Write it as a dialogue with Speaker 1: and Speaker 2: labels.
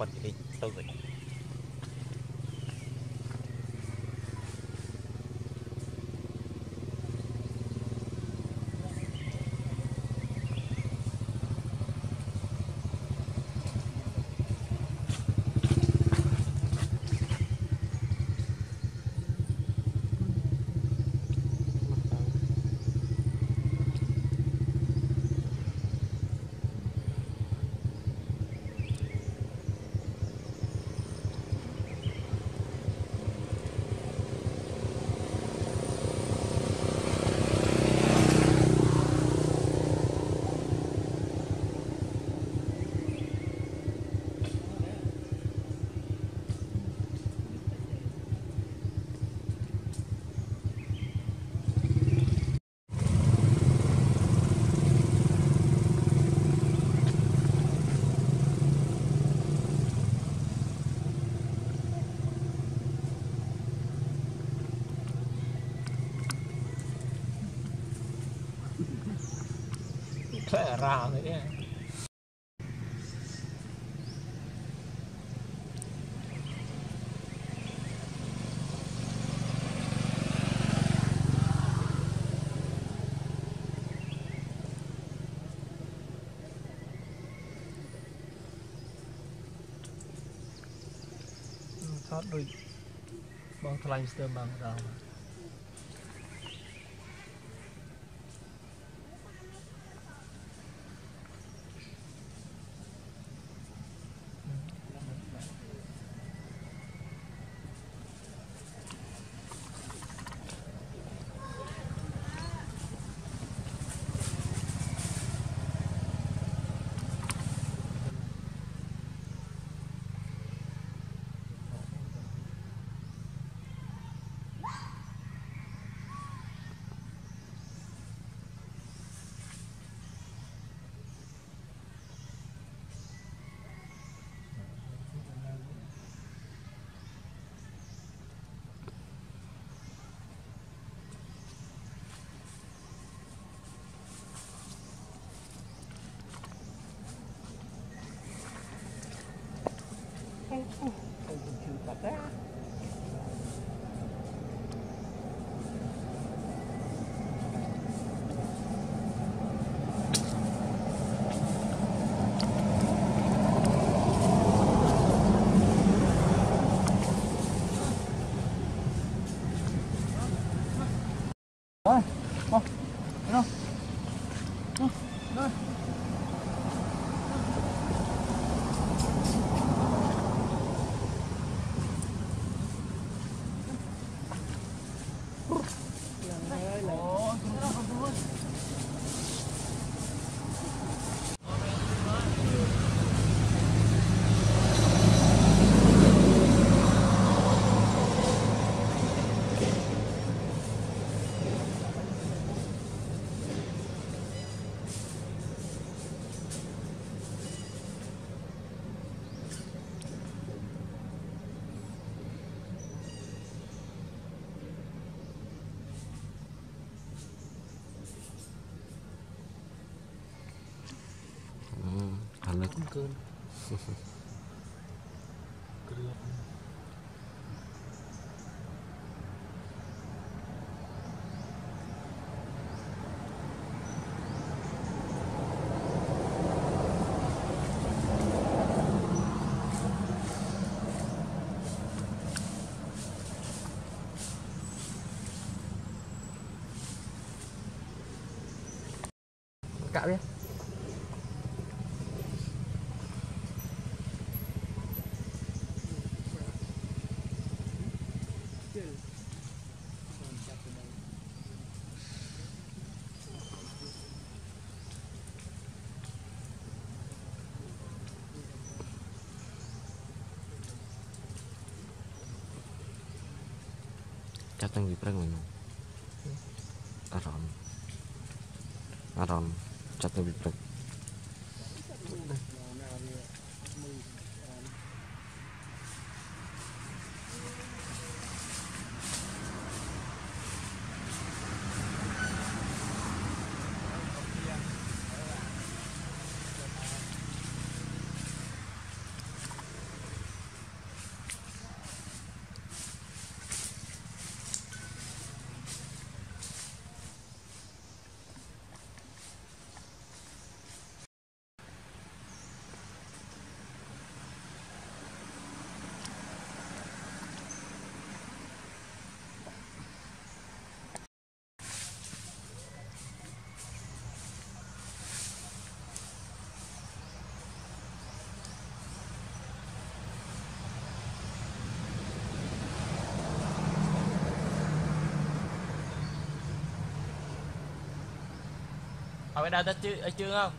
Speaker 1: quần hình tôi
Speaker 2: play around it. Yeah. thoát đôi, bong thlang stem bằng rào Oh, oh, no.
Speaker 3: Cả đi Chắc đang bị prang mình Aron Aron
Speaker 4: Ở bên đây tới ở chưa không?